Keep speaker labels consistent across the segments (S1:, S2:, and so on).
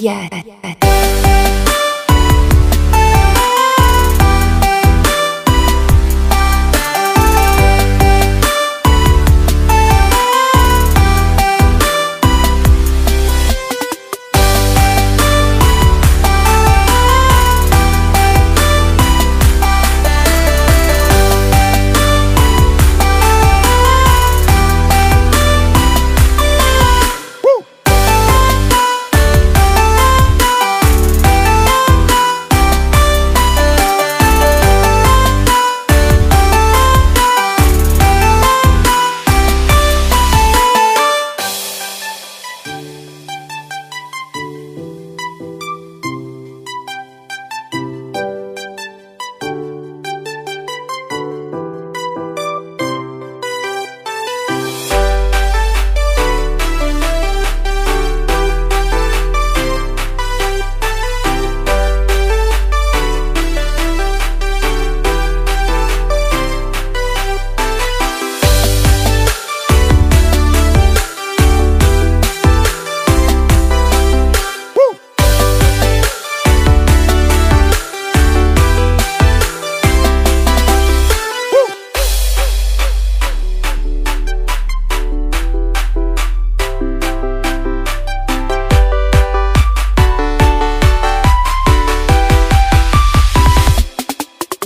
S1: Yeah.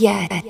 S1: Yeah.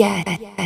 S1: Yeah.